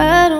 I don't